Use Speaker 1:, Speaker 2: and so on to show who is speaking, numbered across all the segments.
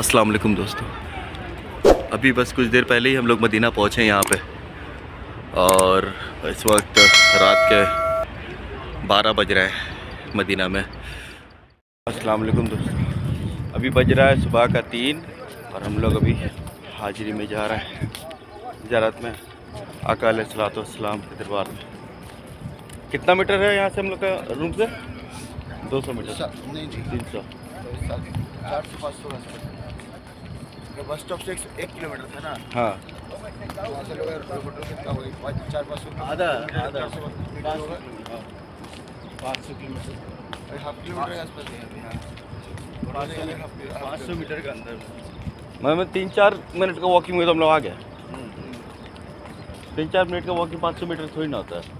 Speaker 1: अस्सलाम वालेकुम दोस्तों। अभी बस कुछ देर पहले ही हम लोग मदीना पहुँचे यहाँ पे। और इस वक्त रात के 12 बज रहे हैं मदीना में। अस्सलाम वालेकुम दोस्तों। अभी बज रहा है सुबह का तीन और हम लोग अभी हाजिरी में जा रहे हैं। जरात में। अकाल सलाम के दरबार में। कितना मीटर है यहाँ से हम लोग का रूम से? 200 मीटर।
Speaker 2: नहीं जी।
Speaker 1: तीन सौ।
Speaker 2: चार सौ पाँच सौ बस स्टॉप से एक- किलोमीटर था ना।
Speaker 1: हाँ।
Speaker 2: वहाँ से लोग कितना होगी चार पाँच सौ
Speaker 1: आधा आधा।
Speaker 2: पाँच सौ किलोमीटर। हाफ़ किलोमीटर के आसपास है हाँ।
Speaker 1: पाँच सौ मीटर के अंदर। मैं मैं तीन चार मिनट का वॉकिंग में तो हम लोग आ गए। तीन चार मिनट का वॉकिंग पाँच सौ मीटर थोड़ी ना होता है।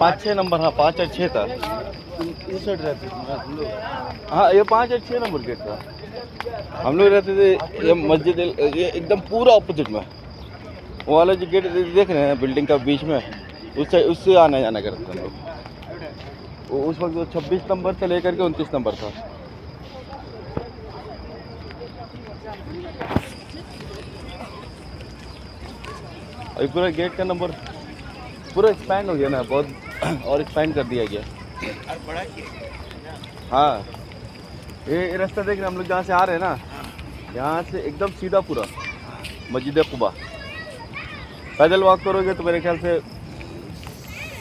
Speaker 1: पाँच छः नंबर हाँ पाँच और छः था। हाँ ये पाँच और छः नंबर गेट था। हम लोग रहते थे, ये मस्जिद, ये एकदम पूरा ऑपोजिट में। वो वाला जो गेट देख रहे हैं बिल्डिंग का बीच में उससे उससे आना जाना करते थे हम लोग। उस वक्त वो छब्बीस नंबर से लेकर के उनतीस नंबर था। अभी पूरा गेट का नंबर, पूरा एक्सपैंड हो गया ना, बहुत और एक्सपैंड कर दिया गया। हाँ। ये रास्ता देख रहे हम लोग जहाँ से आ रहे हैं ना यहाँ से एकदम सीधा पूरा मस्जिद कुबा। पैदल वॉक करोगे तो मेरे ख्याल से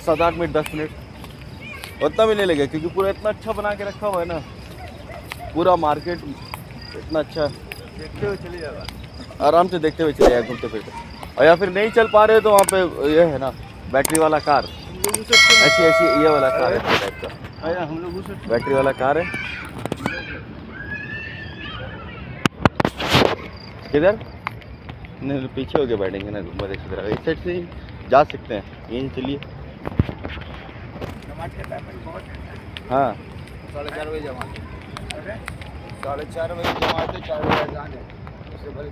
Speaker 1: सात आठ मिनट दस मिनट उतना भी नहीं लगेगा क्योंकि पूरा इतना अच्छा बना के रखा हुआ है ना पूरा मार्केट इतना अच्छा। देखते हुए चले जाएगा आराम से देखते हुए चले जाएगा घूमते फिरते। और या फिर नहीं चल पा रहे तो वहाँ पे ये है ना बैटरी वाला कार ऐसी ऐसी ये वाला कार है टाइप का।
Speaker 2: हम लोग उस
Speaker 1: बैटरी वाला कार है। किधर? नहीं पीछे हो गया बैठेंगे ना घूमर इसी तरह इस साइड से ही जा सकते हैं। यहीं चलिए। हाँ।
Speaker 2: साढ़े चार बजे जमा साढ़े चार बजे जमा चार बजे अजान है उससे भले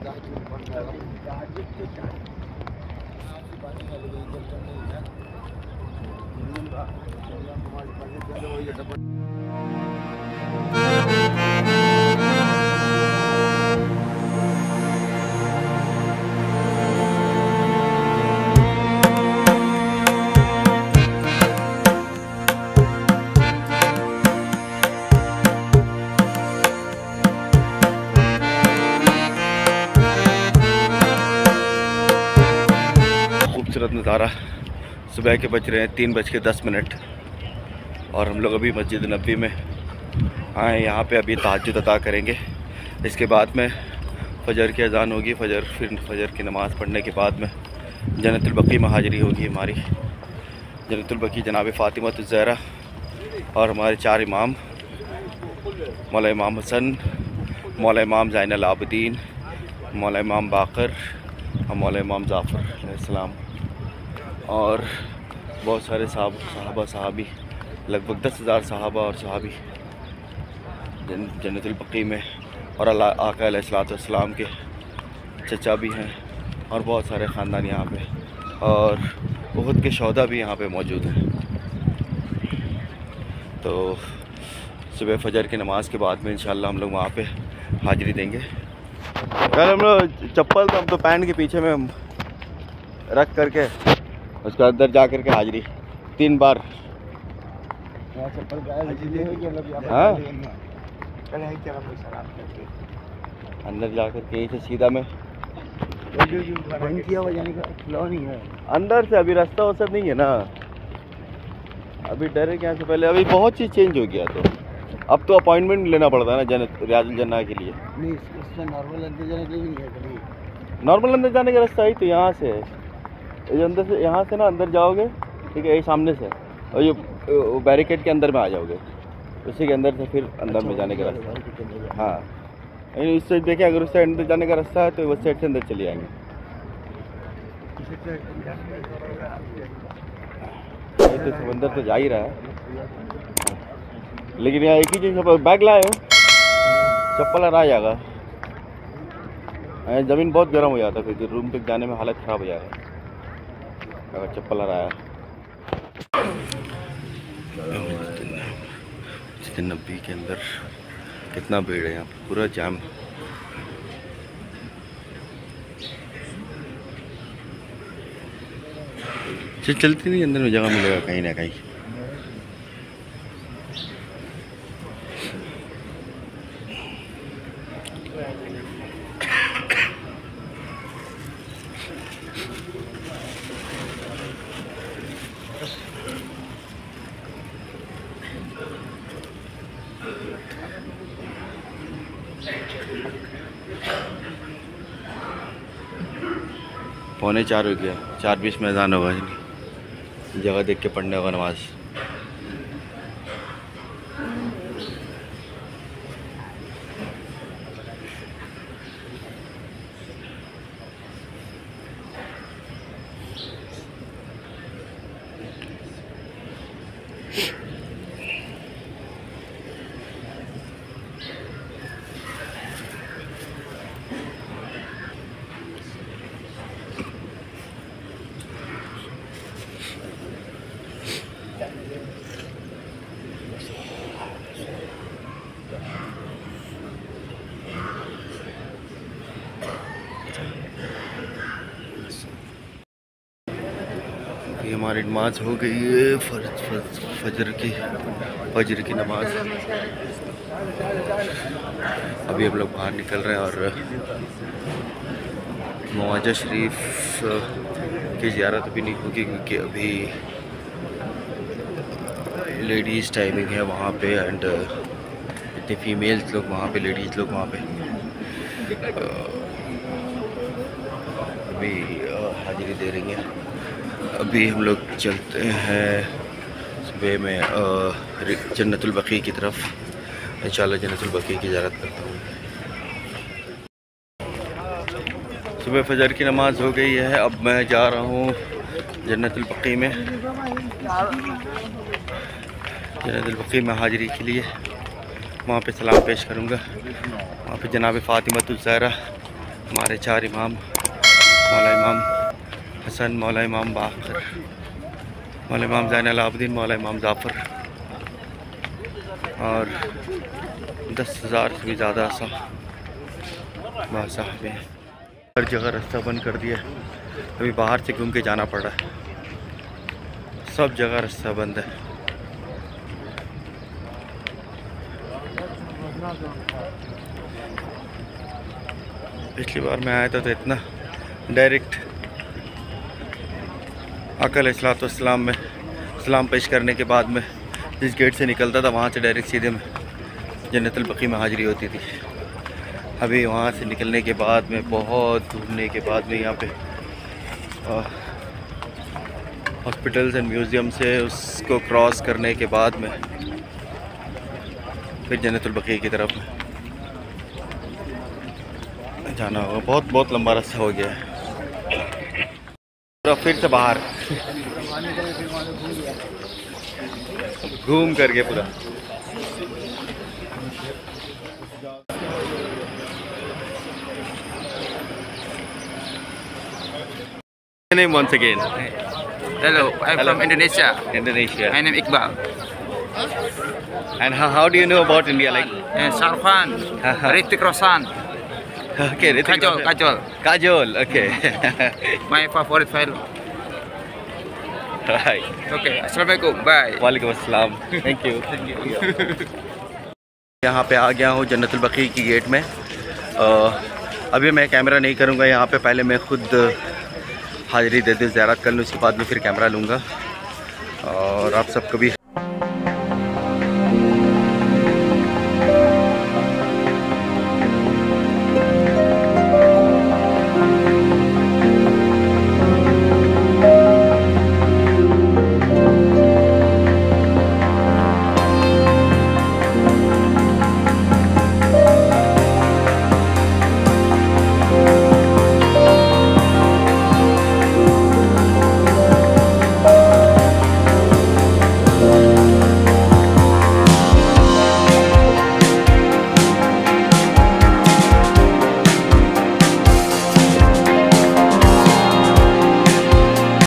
Speaker 1: खूबसूरत नज़ारा। सुबह के बज रहे हैं तीन बज के दस मिनट। और हम लोग अभी मस्जिद नबी में आए, यहाँ पे अभी तहजद अदा करेंगे। इसके बाद में फजर की अजान होगी, फजर फिर फजर की नमाज़ पढ़ने के बाद में जन्नतुलबकी में हाजिरी होगी हमारी। जन्नतुलबकी जनाब फ़ातिमा ज़हरा और हमारे चार इमाम, मौला इमाम हसन, मौला इमाम ज़ैन आबदीन, मौला इमाम बाकर और मौला इमाम जाफ़र और बहुत सारे साहब, साहबा, साहबी, लगभग दस हज़ार साहबा और साहबी जन में और आका के चचा भी हैं और बहुत सारे ख़ानदान यहाँ पे और बहुत के शहदा भी यहाँ पे मौजूद हैं। तो सुबह फजर की नमाज़ के बाद में इंशाल्लाह हम लोग वहाँ पे हाजिरी देंगे। कल हम लोग चप्पल तो हम तो पैंट के पीछे में रख करके उसके अंदर जा करके हाजिरी। तीन बार। हाँ? अंदर जा करके यहीं से सीधा में।
Speaker 2: बंद किया हुआ यानी कि फ्लो नहीं है
Speaker 1: अंदर से अभी रास्ता वस्ता नहीं है ना। अभी डायरेक्ट यहाँ से पहले अभी बहुत चीज़ चेंज हो गया तो। अब तो अपॉइंटमेंट लेना पड़ता है ना जन रियाजुल जन्ना के लिए।
Speaker 2: नहीं इसमें नॉर्मल अंदर जाने के लिए है
Speaker 1: नॉर्मल अंदर जाने का रास्ता ही तो यहाँ से है। ये अंदर से यहाँ से ना अंदर जाओगे ठीक है ये सामने से और ये बैरिकेड के अंदर में आ जाओगे। उसी के अंदर से फिर अंदर अच्छा, में जाने का रास्ता। हाँ। यानी इस साइड देखिए अगर उस साइड अंदर जाने का रास्ता है तो उस साइड से अंदर चले जाएँगे ये तो समंदर तो जा ही रहा है। लेकिन यहाँ एक ही चीज़ बैग लाए हो? चप्पल आ जाएगा। ज़मीन बहुत गर्म हो जाता है फिर रूम तक जाने में हालत ख़राब हो जाएगा अगर चप्पल और आया नब्बे के अंदर कितना भीड़ है यहाँ पे? पूरा जाम। चल, चलती नहीं, अंदर में जगह मिलेगा कहीं ना कहीं। पौने चार हो गया। चार बीस मैदान होगा। जगह देख के पढ़ने होगा नमाज़ ये हमारी नमाज़ हो गई है फज, फज, फजर की फजर की नमाज़। अभी हम लोग बाहर निकल रहे हैं और मुआजा शरीफ की ज़्यारत अभी नहीं होगी क्योंकि अभी लेडीज़ टाइमिंग है वहाँ पे एंड इतने फीमेल्स लोग वहाँ पे लेडीज़ लोग वहाँ पे। अभी हाजिरी दे रही हैं। अभी हम लोग चलते हैं सुबह में अ, रि- जन्नतुल बकी की तरफ़। इंशाल्लाह जन्नतुल बकी की ज़्यारत करता हूँ। सुबह फजर की नमाज़ हो गई है। अब मैं जा रहा हूँ जन्नतुल बकी में। जन्नतुल बकी में हाजिरी के लिए वहाँ पे सलाम पेश करूँगा। वहाँ पे जनाब फ़ातिमतुल ज़हरा हमारे चार इमाम मौला इमाम हसन, मौला इमाम बाकर। मौला इमाम जैन अलाउद्दीन मौला इमाम जाफ़र। और दस हज़ार से भी ज़्यादा सा साहब हैं। हर जगह रास्ता बंद कर दिया। अभी बाहर से घूम के जाना पड़ रहा है। सब जगह रास्ता बंद है। पिछली बार मैं आया था तो इतना डायरेक्ट अकल इस्लाम में इस्लाम पेश करने के बाद में जिस गेट से निकलता था, वहाँ से डायरेक्ट सीधे में जन्नतुल बकी में हाजिरी होती थी। अभी वहाँ से निकलने के बाद में, बहुत घूमने के बाद में यहाँ पे हॉस्पिटल्स एंड म्यूज़ियम से उसको क्रॉस करने के बाद में, फिर जन्नतुल बकी की तरफ़ जाना होगा। बहुत बहुत लंबा रास्ता हो गया है। पूरा फिर से बाहर घूम करके पूरा name once again
Speaker 3: Hello, I'm
Speaker 1: Hello.
Speaker 3: from Indonesia.
Speaker 1: Indonesia
Speaker 3: My name Iqbal.
Speaker 1: and how, how do you know about India like
Speaker 3: Uh, Sarfan, Ritik Roshan,
Speaker 1: okay Hrithik
Speaker 3: Kajol,
Speaker 1: Roshan.
Speaker 3: Kajol.
Speaker 1: Kajol okay
Speaker 3: My favorite film.
Speaker 1: right
Speaker 3: Okay, Assalamualaikum. Bye.
Speaker 1: वालेकुम अस्सलाम thank you यहाँ पे आ गया हूँ जन्नतुल बकी की gate में अ, अभी मैं कैमरा नहीं करूँगा यहाँ पे पहले मैं खुद हाजिरी दे दूँ ज़्यारत कर लूँ उसके बाद में फिर कैमरा लूँगा और आप सबको भी